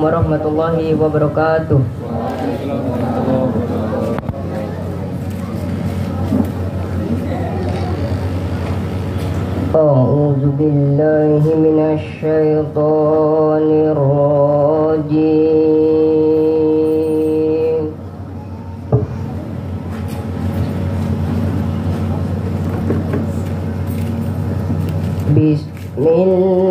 warahmatullahi wabarakatuh. أعوذ بالله من الشيطان الرجيم بسم الله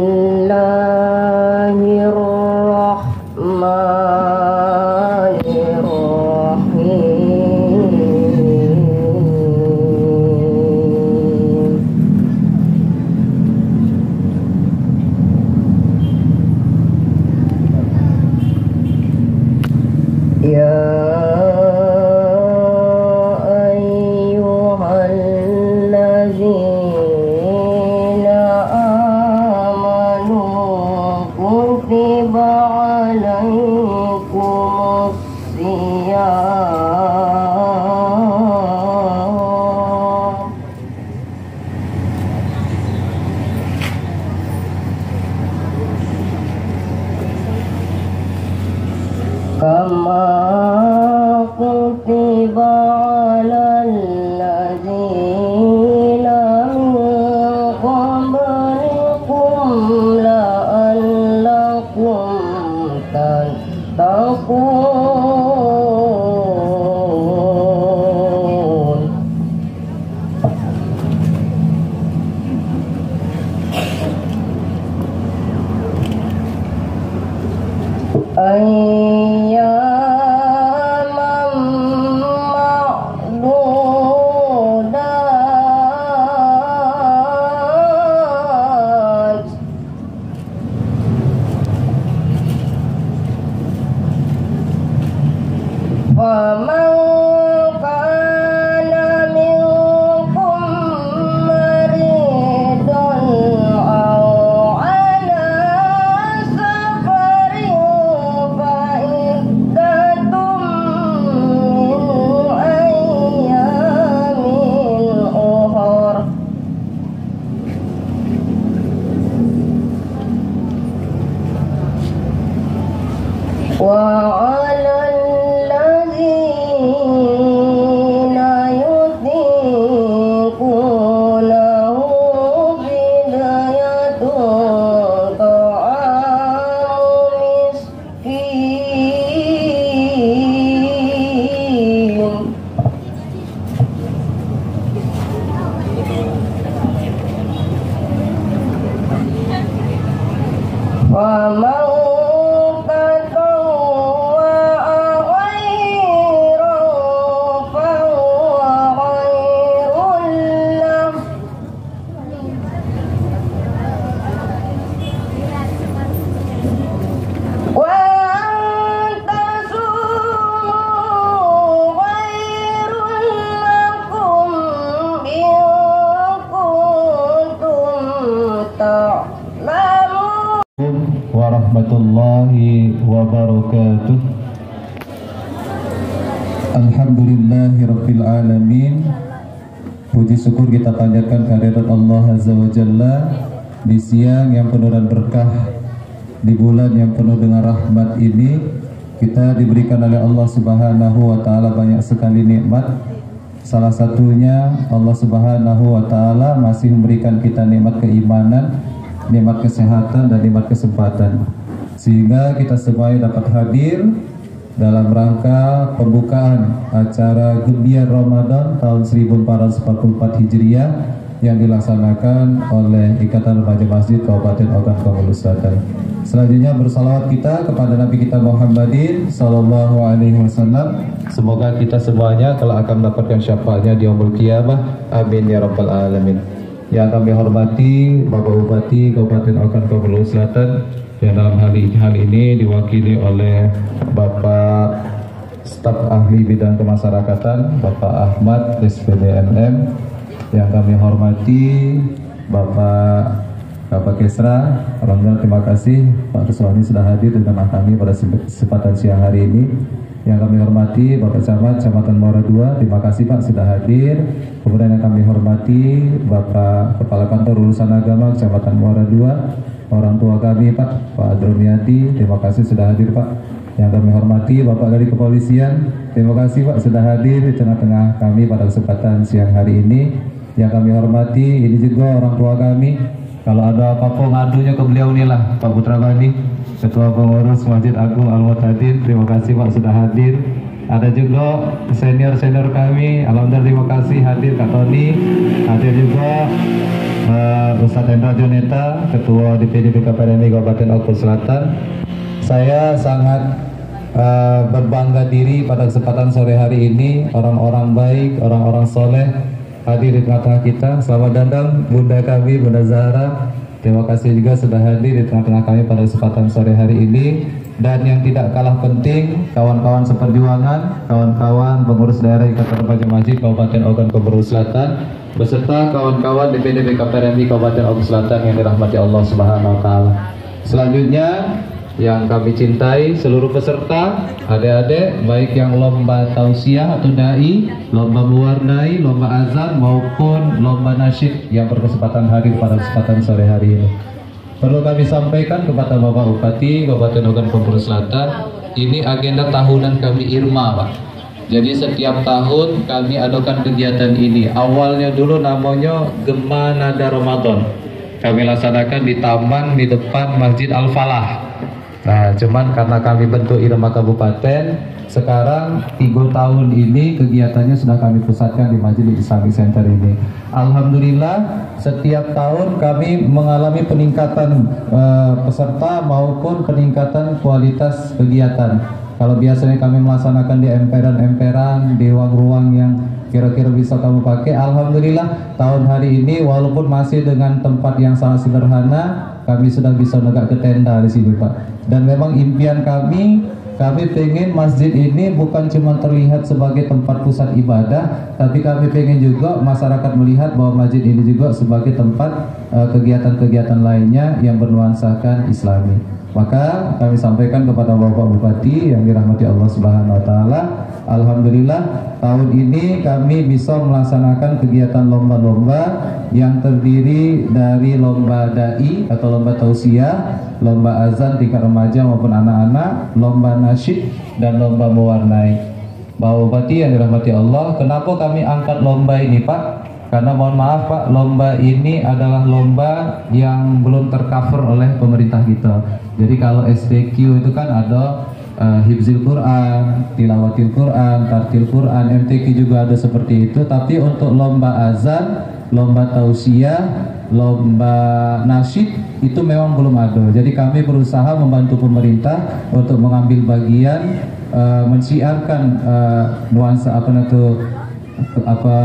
Puji syukur kita panjatkan kehadirat Allah Azza wa Jalla Di siang yang penuh dan berkah Di bulan yang penuh dengan rahmat ini. Kita diberikan oleh Allah Subhanahu wa Ta'ala banyak sekali nikmat. Salah satunya Allah Subhanahu wa Ta'ala masih memberikan kita nikmat keimanan nikmat kesehatan dan nikmat kesempatan. Sehingga kita semuanya dapat hadir dalam rangka pembukaan acara Gebiar Ramadan tahun 1444 Hijriah yang dilaksanakan oleh Ikatan Remaja Masjid Kabupaten Ogan Komulu Selatan. Selanjutnya bersalawat kita kepada Nabi kita Muhammadin Sallallahu Alaihi Wasallam. Semoga kita semuanya telah akan mendapatkan syafaatnya di Yaumul Qiyamah. Amin ya Rabbal Alamin yang kami hormati Bapak Bupati Kabupaten Ogan Komolu Selatan yang dalam hal ini, hal ini diwakili oleh Bapak staf ahli bidang kemasyarakatan Bapak Ahmad SPDMM yang kami hormati Bapak Bapak Kesra Alhamdulillah terima kasih. Pak Ruswani sudah hadir dengan kami pada kesempatan siang hari ini. Yang kami hormati Bapak Camat Kecamatan Muara II terima kasih Pak sudah hadir. Kemudian yang kami hormati Bapak Kepala Kantor Urusan Agama Kecamatan Muara II orang tua kami Pak, Pak Adroniati, terima kasih sudah hadir Pak. Yang kami hormati Bapak dari kepolisian, terima kasih Pak sudah hadir di tengah-tengah kami pada kesempatan siang hari ini. Yang kami hormati, ini juga orang tua kami. Kalau ada apa-apa ngadunya ke beliau nih lah, Pak Putra Bani, Ketua Pengurus Masjid Agung Al Mutadin. Terima kasih Pak sudah hadir. Ada juga senior-senior kami, Alhamdulillah terima kasih hadir Kak Tony, hadir juga uh, Ustadz Hendra Joneta, Ketua DPD BKPRMI Kabupaten Oku Selatan. Saya sangat uh, berbangga diri pada kesempatan sore hari ini, orang-orang baik, orang-orang soleh hadir di tengah-tengah kita. Selamat datang Bunda kami, Bunda Zahra. Terima kasih juga sudah hadir di tengah-tengah kami pada kesempatan sore hari ini. Dan yang tidak kalah penting, kawan-kawan seperjuangan, kawan-kawan pengurus daerah Ikatan Remaja Masjid Kabupaten Ogan Komoro Selatan, beserta kawan-kawan DPD BKPRMI Kabupaten Ogan Selatan yang dirahmati Allah Subhanahu wa taala. Selanjutnya yang kami cintai seluruh peserta, adik-adik baik yang lomba tausiah atau dai, lomba mewarnai, lomba azan maupun lomba nasyid yang berkesempatan hadir pada kesempatan sore hari ini. Perlu kami sampaikan kepada Bapak Bupati Kabupaten Ogan Komoro Selatan, ini agenda tahunan kami Irma, Pak. Jadi setiap tahun kami adakan kegiatan ini. Awalnya dulu namanya Gema Nada Ramadan. Kami laksanakan di taman di depan Masjid Al Falah. Nah, cuman karena kami bentuk Irma Kabupaten, sekarang tiga tahun ini kegiatannya sudah kami pusatkan di Majelis Islamic Center ini. Alhamdulillah, setiap tahun kami mengalami peningkatan uh, peserta maupun peningkatan kualitas kegiatan. Kalau biasanya kami melaksanakan di emperan-emperan, di ruang-ruang yang kira-kira bisa kamu pakai, Alhamdulillah tahun hari ini walaupun masih dengan tempat yang sangat sederhana, kami sudah bisa negak ke tenda di sini Pak. Dan memang impian kami kami pengen masjid ini bukan cuma terlihat sebagai tempat pusat ibadah, tapi kami pengen juga masyarakat melihat bahwa masjid ini juga sebagai tempat eh, kegiatan-kegiatan lainnya yang bernuansakan Islami. Maka kami sampaikan kepada Bapak Bupati yang dirahmati Allah Subhanahu wa taala, alhamdulillah tahun ini kami bisa melaksanakan kegiatan lomba-lomba yang terdiri dari lomba dai atau lomba tausiah, lomba azan tingkat remaja maupun anak-anak, lomba nasyid dan lomba mewarnai. Bapak Bupati yang dirahmati Allah, kenapa kami angkat lomba ini, Pak? Karena mohon maaf Pak, lomba ini adalah lomba yang belum tercover oleh pemerintah kita. Jadi kalau SDQ itu kan ada uh, Hibzil Quran, Tilawatil Quran, Tartil Quran, MTQ juga ada seperti itu. Tapi untuk lomba azan, lomba tausiah, lomba nasyid itu memang belum ada. Jadi kami berusaha membantu pemerintah untuk mengambil bagian uh, mensiarkan uh, nuansa apa itu apa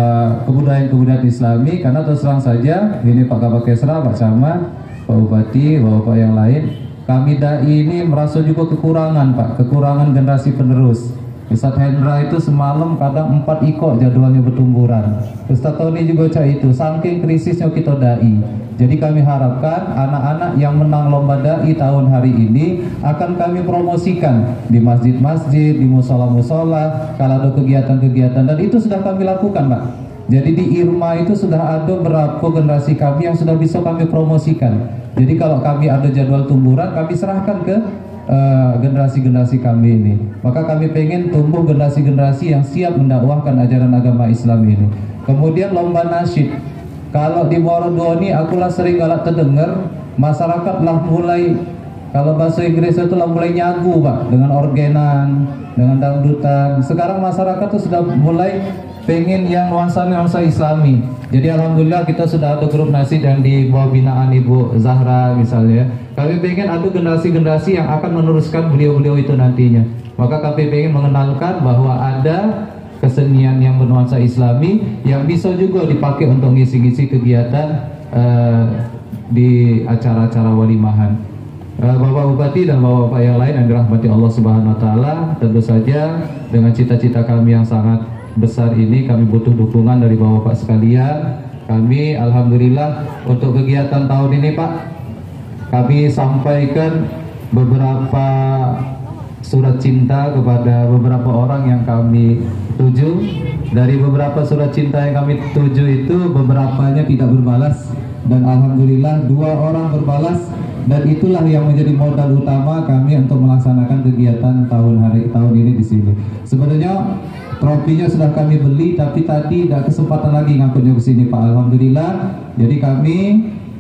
kebudayaan-kebudayaan Islami karena terus terang saja ini Pak Kabak Kesra, Pak Camat, Pak Bupati, Bapak yang lain kami dai ini merasa juga kekurangan Pak, kekurangan generasi penerus. Ustadz Hendra itu semalam kadang empat ikut jadwalnya bertumburan. Ustadz Tony juga cak itu, saking krisisnya kita dai. Jadi kami harapkan anak-anak yang menang lomba dai tahun hari ini akan kami promosikan di masjid-masjid, di musola-musola, kalau ada kegiatan-kegiatan dan itu sudah kami lakukan, Pak. Jadi di Irma itu sudah ada berapa generasi kami yang sudah bisa kami promosikan. Jadi kalau kami ada jadwal tumburan, kami serahkan ke generasi-generasi uh, kami ini. Maka kami pengen tumbuh generasi-generasi yang siap mendakwahkan ajaran agama Islam ini. Kemudian lomba nasyid. Kalau di Morodoni akulah sering galak terdengar masyarakat lah mulai kalau bahasa Inggris itu lah mulai nyagu pak dengan orgenan, dengan dangdutan. Sekarang masyarakat itu sudah mulai pengen yang nuansa-nuansa islami. Jadi alhamdulillah kita sudah ada grup nasi dan di bawah binaan Ibu Zahra misalnya. Kami pengen ada generasi-generasi yang akan meneruskan beliau-beliau itu nantinya. Maka kami pengen mengenalkan bahwa ada kesenian yang bernuansa islami yang bisa juga dipakai untuk ngisi-ngisi kegiatan uh, di acara-acara walimahan. Uh, Bapak Bupati dan Bapak-Bapak yang lain yang dirahmati Allah Subhanahu wa taala tentu saja dengan cita-cita kami yang sangat besar ini kami butuh dukungan dari bapak-bapak sekalian. Kami alhamdulillah untuk kegiatan tahun ini Pak kami sampaikan beberapa surat cinta kepada beberapa orang yang kami tuju. Dari beberapa surat cinta yang kami tuju itu beberapanya tidak berbalas dan alhamdulillah dua orang berbalas dan itulah yang menjadi modal utama kami untuk melaksanakan kegiatan tahun hari tahun ini di sini. Sebenarnya trofinya sudah kami beli tapi tadi tidak kesempatan lagi ngangkutnya ke sini Pak. Alhamdulillah. Jadi kami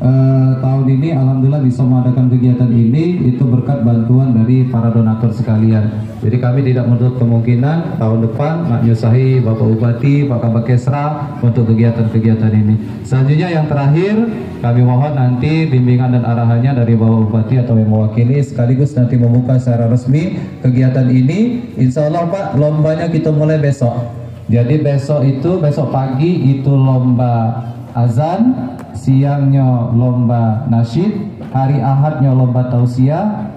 eh, tahun ini alhamdulillah bisa mengadakan kegiatan ini itu berkat bantuan dari para donatur sekalian. Jadi kami tidak menutup kemungkinan tahun depan nak nyusahi Bapak Bupati, Pak Kabak Kesra untuk kegiatan-kegiatan ini. Selanjutnya yang terakhir kami mohon nanti bimbingan dan arahannya dari Bapak Bupati atau yang mewakili sekaligus nanti membuka secara resmi kegiatan ini. Insya Allah Pak lombanya kita mulai besok. Jadi besok itu besok pagi itu lomba azan, siangnya lomba nasyid, hari Ahadnya lomba tausiah,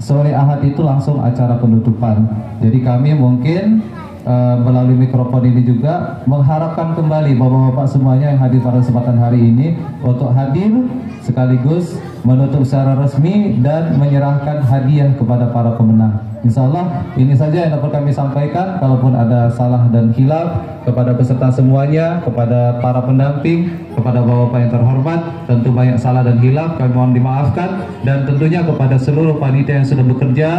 sore Ahad itu langsung acara penutupan. Jadi kami mungkin uh, melalui mikrofon ini juga mengharapkan kembali bapak-bapak semuanya yang hadir pada kesempatan hari ini untuk hadir sekaligus menutup secara resmi dan menyerahkan hadiah kepada para pemenang. Insya Allah ini saja yang dapat kami sampaikan. Kalaupun ada salah dan hilaf kepada peserta semuanya, kepada para pendamping, kepada bapak-bapak yang terhormat, tentu banyak salah dan hilaf kami mohon dimaafkan dan tentunya kepada seluruh panitia yang sudah bekerja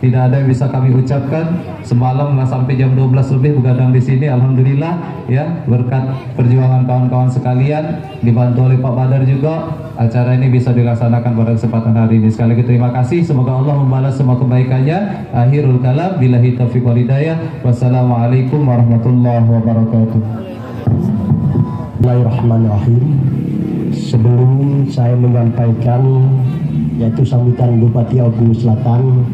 tidak ada yang bisa kami ucapkan. Semalam lah sampai jam 12 lebih begadang di sini alhamdulillah ya. Berkat perjuangan kawan-kawan sekalian dibantu oleh Pak Badar juga acara ini bisa dilaksanakan pada kesempatan hari ini. Sekali lagi terima kasih. Semoga Allah membalas semua kebaikannya. Akhirul kalam billahi taufiq wal wassalamualaikum warahmatullahi wabarakatuh. Bismillahirrahmanirrahim. Sebelum saya menyampaikan yaitu sambutan Bupati Ogun Selatan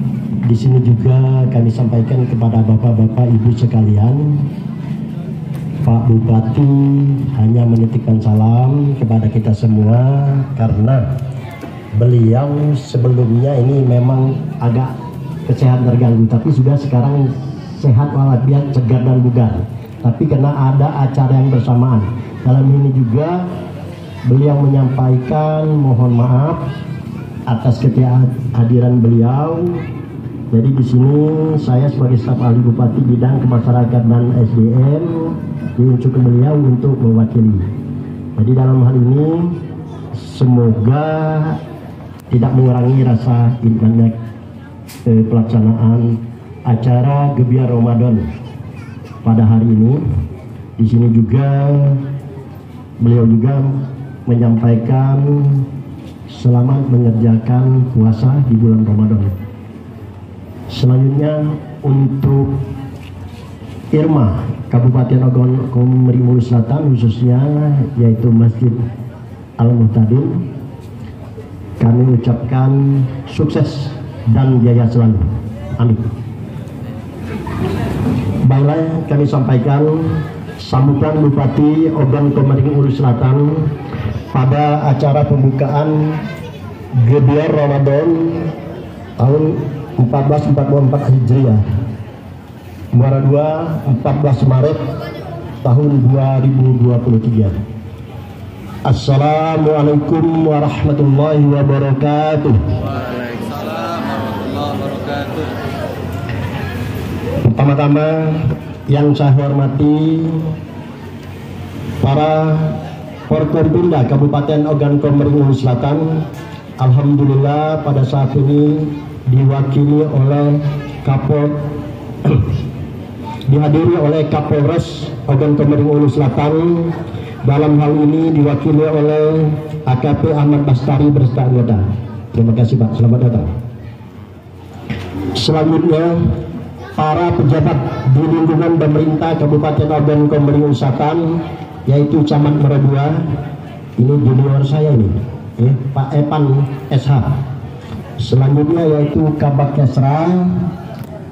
di sini juga kami sampaikan kepada bapak-bapak ibu sekalian Pak Bupati hanya menitipkan salam kepada kita semua karena beliau sebelumnya ini memang agak kesehatan terganggu tapi sudah sekarang sehat walafiat segar dan bugar. Tapi karena ada acara yang bersamaan. Dalam ini juga beliau menyampaikan mohon maaf atas ketidakhadiran beliau jadi di sini saya sebagai staf ahli bupati bidang kemasyarakatan SDM diuncuk ke beliau untuk mewakili. Jadi dalam hal ini semoga tidak mengurangi rasa iman eh, pelaksanaan acara Gebiar Ramadan pada hari ini. Di sini juga beliau juga menyampaikan selamat mengerjakan puasa di bulan Ramadan. Selanjutnya untuk Irma Kabupaten Ogon Komering Selatan khususnya yaitu Masjid Al Muhtadin kami ucapkan sukses dan jaya selalu. Amin. Baiklah kami sampaikan sambutan Bupati Ogan Komering Ulu Selatan pada acara pembukaan Gebiar Ramadan tahun 1444 Hijriah. Muara 2 14 Maret tahun 2023 Assalamualaikum warahmatullahi wabarakatuh. Pertama-tama yang saya hormati para Forkompinda Kabupaten Ogan Komering Selatan Alhamdulillah pada saat ini diwakili oleh Kapol dihadiri oleh Kapolres Ogan Komering Ulu Selatan dalam hal ini diwakili oleh AKP Ahmad Bastari berserta anggota. Terima kasih Pak, selamat datang. Selanjutnya para pejabat di lingkungan pemerintah Kabupaten Ogan Komering Ulu Selatan yaitu Camat Meradua ini junior saya ini ya, Pak Epan SH Selanjutnya yaitu Kabak Kesra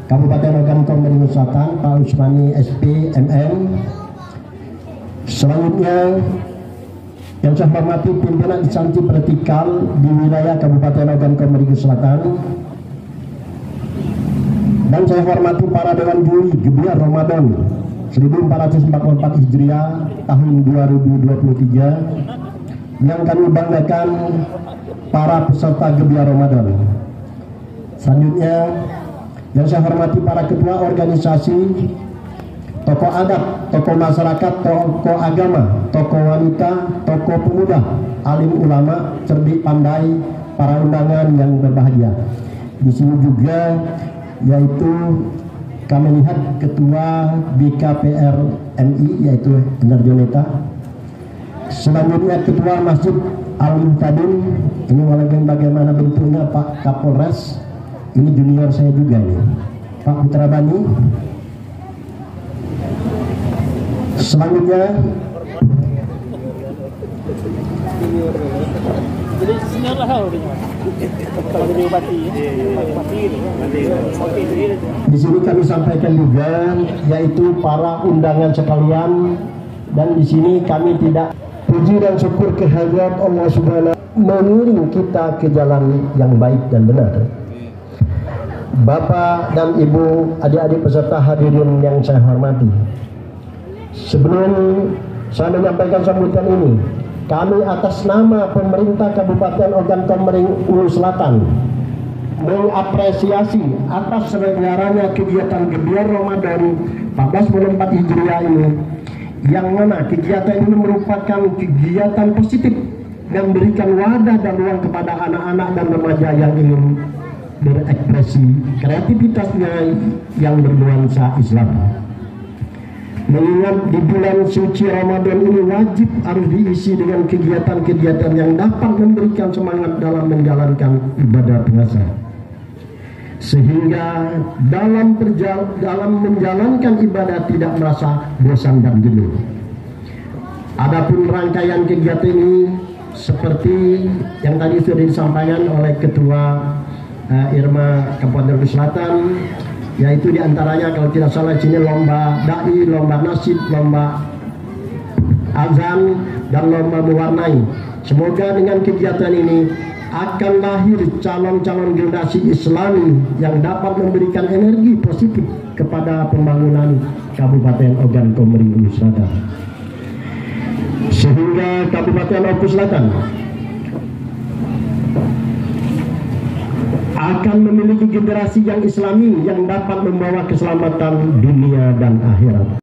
Kabupaten Ogan Komering Selatan Pak Usmani SP MM Selanjutnya yang saya hormati pimpinan instansi vertikal di wilayah Kabupaten Ogan Komering Selatan dan saya hormati para dewan juri Gebiar Ramadan 1444 Hijriah tahun 2023 yang kami banggakan para peserta Gebiar Ramadan. Selanjutnya yang saya hormati para ketua organisasi, tokoh adat, tokoh masyarakat, tokoh agama, tokoh wanita, tokoh pemuda, alim ulama, cerdik pandai, para undangan yang berbahagia. Di sini juga yaitu kami lihat Ketua BKPR MI yaitu Endar Joneta. Selanjutnya Ketua Masjid Al Muhtadin. Ini walaupun bagaimana bentuknya Pak Kapolres. Ini junior saya juga ini. Pak Putra Bani. Selanjutnya Jadi senior lah. Kalau jadi bupati. Di sini kami sampaikan juga yaitu para undangan sekalian dan di sini kami tidak puji dan syukur kehadirat Allah Subhanahu mengiring kita ke jalan yang baik dan benar. Bapak dan Ibu, adik-adik peserta hadirin yang saya hormati. Sebelum saya menyampaikan sambutan ini, kami atas nama pemerintah Kabupaten Ogan Komering Ulu Selatan mengapresiasi atas selenggaranya kegiatan Gebiar Ramadan 1444 Hijriah ini yang mana kegiatan ini merupakan kegiatan positif yang memberikan wadah dan ruang kepada anak-anak dan remaja yang ingin berekspresi kreativitasnya yang bernuansa Islam. Mengingat di bulan suci Ramadan ini wajib harus diisi dengan kegiatan-kegiatan yang dapat memberikan semangat dalam menjalankan ibadah puasa. Sehingga dalam perjal dalam menjalankan ibadah tidak merasa bosan dan jenuh. Adapun rangkaian kegiatan ini seperti yang tadi sudah disampaikan oleh Ketua uh, Irma Kabupaten Selatan yaitu di antaranya kalau tidak salah sini lomba dai, lomba nasib, lomba azan dan lomba mewarnai. Semoga dengan kegiatan ini akan lahir calon-calon generasi Islami yang dapat memberikan energi positif kepada pembangunan Kabupaten Ogan Komering Ulu Selatan. Sehingga Kabupaten Ogan Selatan akan memiliki generasi yang islami yang dapat membawa keselamatan dunia dan akhirat.